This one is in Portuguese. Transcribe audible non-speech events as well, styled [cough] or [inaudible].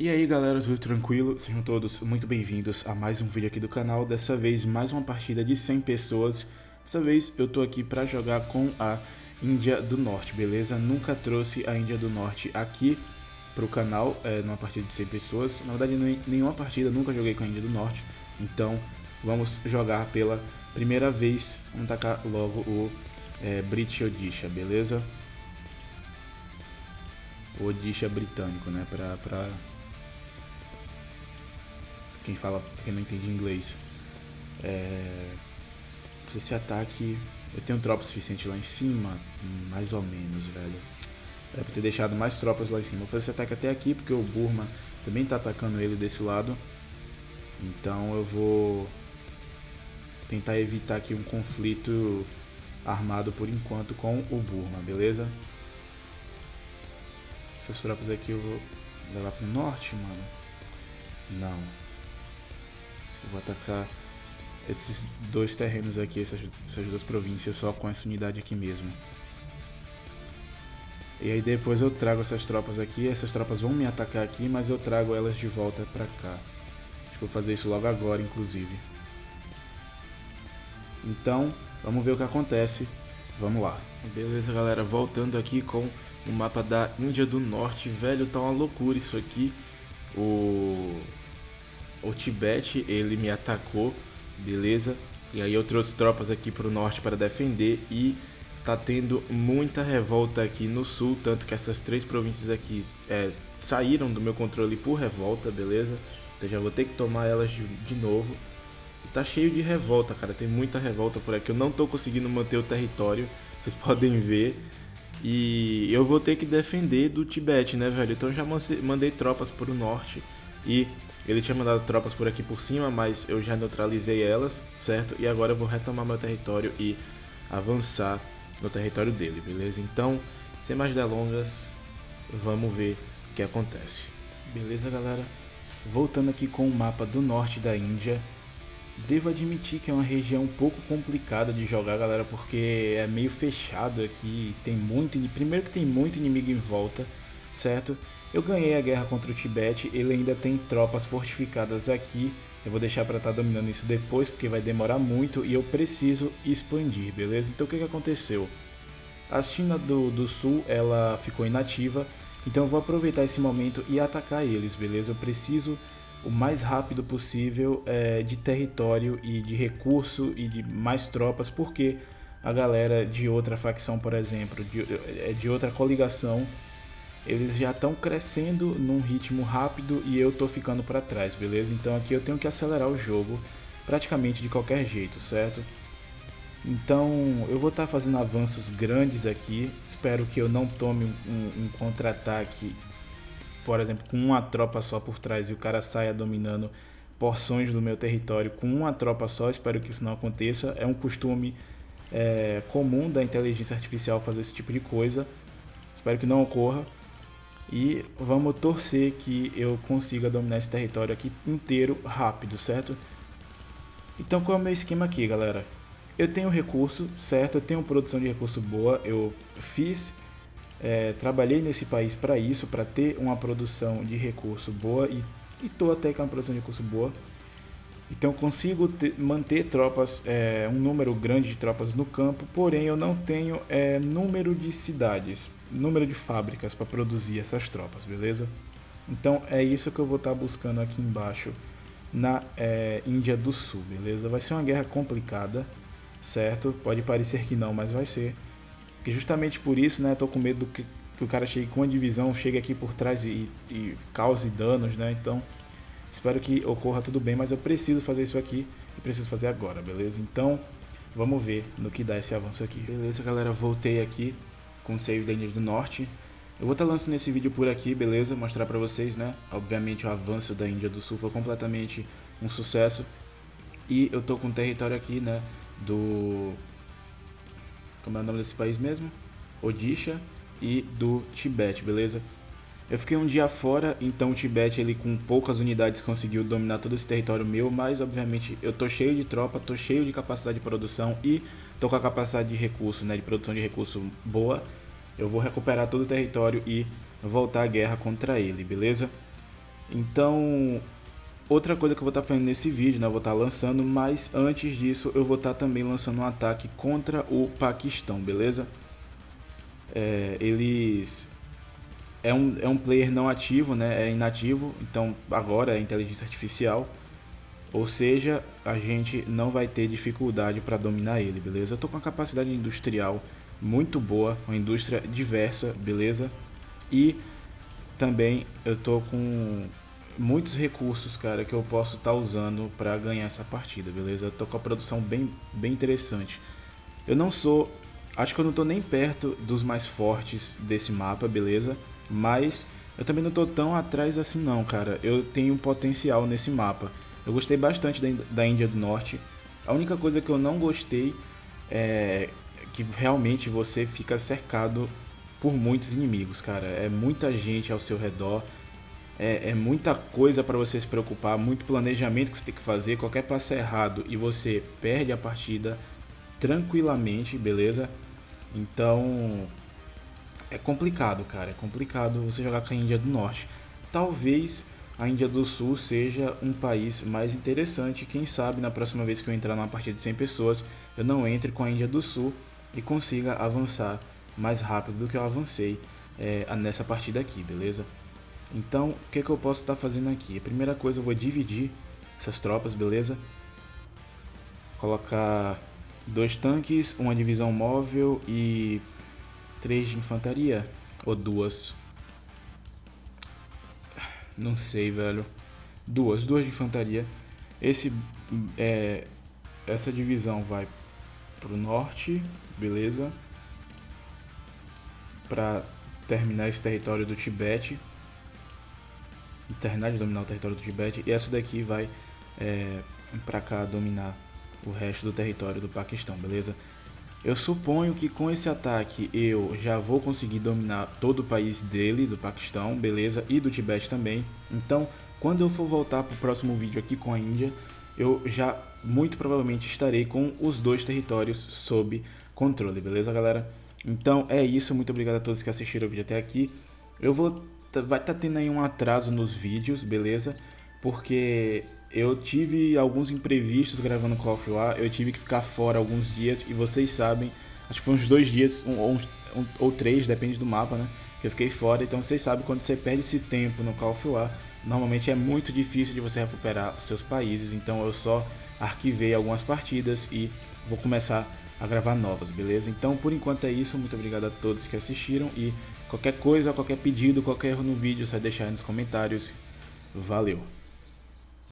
E aí galera, tudo tranquilo? Sejam todos muito bem-vindos a mais um vídeo aqui do canal. Dessa vez, mais uma partida de 100 pessoas. Dessa vez eu tô aqui pra jogar com a Índia do Norte, beleza? Nunca trouxe a Índia do Norte aqui pro canal, é, numa partida de 100 pessoas. Na verdade, nenhuma partida, nunca joguei com a Índia do Norte. Então, vamos jogar pela primeira vez. Vamos tacar logo o é, British Odisha, beleza? O Odisha britânico, né? Pra, pra quem fala, quem não entende inglês. É, esse ataque, eu tenho tropa suficiente lá em cima, mais ou menos, velho. É pra ter deixado mais tropas lá em cima. Vou fazer esse ataque até aqui, porque o Burma também tá atacando ele desse lado. Então eu vou tentar evitar aqui um conflito armado por enquanto com o Burma, beleza? Essas tropas aqui eu vou levar pro norte, mano. Não. Vou atacar esses dois terrenos aqui, essas, essas duas províncias, só com essa unidade aqui mesmo. E aí depois eu trago essas tropas aqui, essas tropas vão me atacar aqui, mas eu trago elas de volta pra cá. Acho que vou fazer isso logo agora, inclusive. Então, vamos ver o que acontece. Vamos lá. Beleza, galera, voltando aqui com o mapa da Índia do Norte. Velho, tá uma loucura isso aqui. O o Tibete ele me atacou, beleza? E aí eu trouxe tropas aqui para o norte para defender e tá tendo muita revolta aqui no sul, tanto que essas três províncias aqui é, saíram do meu controle por revolta, beleza? Então já vou ter que tomar elas de, de novo. Tá cheio de revolta, cara, tem muita revolta por aqui. Eu não tô conseguindo manter o território, vocês [laughs] podem ver. E eu vou ter que defender do Tibete, né, velho? Então já mandei tropas para o norte e ele tinha mandado tropas por aqui por cima, mas eu já neutralizei elas, certo? E agora eu vou retomar meu território e avançar no território dele, beleza? Então, sem mais delongas, vamos ver o que acontece. Beleza, galera? Voltando aqui com o mapa do norte da Índia. Devo admitir que é uma região um pouco complicada de jogar, galera, porque é meio fechado aqui, tem muito, primeiro que tem muito inimigo em volta, certo? Eu ganhei a guerra contra o Tibete, ele ainda tem tropas fortificadas aqui. Eu vou deixar para estar tá dominando isso depois, porque vai demorar muito e eu preciso expandir, beleza? Então o que, que aconteceu? A China do, do Sul, ela ficou inativa, então eu vou aproveitar esse momento e atacar eles, beleza? Eu preciso o mais rápido possível é, de território e de recurso e de mais tropas, porque a galera de outra facção, por exemplo, de, é, de outra coligação, eles já estão crescendo num ritmo rápido e eu tô ficando para trás, beleza? Então aqui eu tenho que acelerar o jogo praticamente de qualquer jeito, certo? Então eu vou estar tá fazendo avanços grandes aqui, espero que eu não tome um, um contra-ataque, por exemplo, com uma tropa só por trás e o cara saia dominando porções do meu território com uma tropa só, espero que isso não aconteça, é um costume é, comum da inteligência artificial fazer esse tipo de coisa, espero que não ocorra. E vamos torcer que eu consiga dominar esse território aqui inteiro rápido, certo? Então qual é o meu esquema aqui, galera? Eu tenho recurso, certo? Eu tenho produção de recurso boa. Eu fiz, é, trabalhei nesse país para isso, para ter uma produção de recurso boa e estou até com uma produção de recurso boa. Então consigo ter, manter tropas, é, um número grande de tropas no campo, porém eu não tenho é, número de cidades número de fábricas para produzir essas tropas, beleza? Então é isso que eu vou estar tá buscando aqui embaixo na é, Índia do Sul, beleza? Vai ser uma guerra complicada, certo? Pode parecer que não, mas vai ser. Porque justamente por isso, né? Tô com medo que, que o cara chegue com uma divisão, chegue aqui por trás e, e cause danos, né? Então espero que ocorra tudo bem, mas eu preciso fazer isso aqui e preciso fazer agora, beleza? Então vamos ver no que dá esse avanço aqui. Beleza, galera? Voltei aqui com o save da Índia do Norte. Eu vou estar tá lançando esse vídeo por aqui, beleza? Mostrar pra vocês, né? Obviamente o avanço da Índia do Sul foi completamente um sucesso. E eu tô com o território aqui, né? Do... Como é o nome desse país mesmo? Odisha e do Tibete, beleza? Eu fiquei um dia fora, então o Tibete ele com poucas unidades conseguiu dominar todo esse território meu, mas obviamente eu tô cheio de tropa, tô cheio de capacidade de produção e tô com a capacidade de recurso, né, de produção de recurso boa eu vou recuperar todo o território e voltar à guerra contra ele, beleza? Então, outra coisa que eu vou estar tá fazendo nesse vídeo, né? Eu vou estar tá lançando, mas antes disso eu vou estar tá também lançando um ataque contra o Paquistão, beleza? É, eles é um, é um player não ativo, né? É inativo, então agora é inteligência artificial. Ou seja, a gente não vai ter dificuldade para dominar ele, beleza? Eu tô com uma capacidade industrial muito boa, uma indústria diversa, beleza? E também eu tô com muitos recursos, cara, que eu posso estar tá usando para ganhar essa partida, beleza? Eu tô com a produção bem, bem interessante. Eu não sou, acho que eu não tô nem perto dos mais fortes desse mapa, beleza? Mas eu também não tô tão atrás assim não, cara. Eu tenho potencial nesse mapa. Eu gostei bastante da, Índia do Norte. A única coisa que eu não gostei é que realmente você fica cercado por muitos inimigos, cara. É muita gente ao seu redor. É, é muita coisa para você se preocupar, muito planejamento que você tem que fazer. Qualquer passo errado e você perde a partida tranquilamente, beleza? Então é complicado, cara. É complicado você jogar com a Índia do Norte. Talvez a Índia do Sul seja um país mais interessante. Quem sabe na próxima vez que eu entrar numa partida de 100 pessoas, eu não entre com a Índia do Sul e consiga avançar mais rápido do que eu avancei é, nessa partida aqui, beleza? Então, o que, que eu posso estar tá fazendo aqui? A primeira coisa, eu vou dividir essas tropas, beleza? Colocar dois tanques, uma divisão móvel e três de infantaria ou duas não sei, velho. Duas, duas de infantaria. Esse é essa divisão vai pro norte, beleza? Para terminar esse território do Tibete. Terminar de dominar o território do Tibete. E essa daqui vai é, para cá dominar o resto do território do Paquistão, beleza? Eu suponho que com esse ataque eu já vou conseguir dominar todo o país dele, do Paquistão, beleza? E do Tibete também. Então, quando eu for voltar para o próximo vídeo aqui com a Índia, eu já muito provavelmente estarei com os dois territórios sob controle, beleza, galera? Então é isso, muito obrigado a todos que assistiram o vídeo até aqui. Eu vou vai estar tá tendo aí um atraso nos vídeos, beleza? Porque eu tive alguns imprevistos gravando Call of War, eu tive que ficar fora alguns dias e vocês sabem, acho que foi uns dois dias um, ou, um, ou três, depende do mapa, né? Que eu fiquei fora, então vocês sabem quando você perde esse tempo no Call of War, normalmente é muito difícil de você recuperar os seus países, então eu só arquivei algumas partidas e vou começar a gravar novas, beleza? Então por enquanto é isso, muito obrigado a todos que assistiram e qualquer coisa, qualquer pedido, qualquer erro no vídeo, só deixar aí nos comentários. Valeu!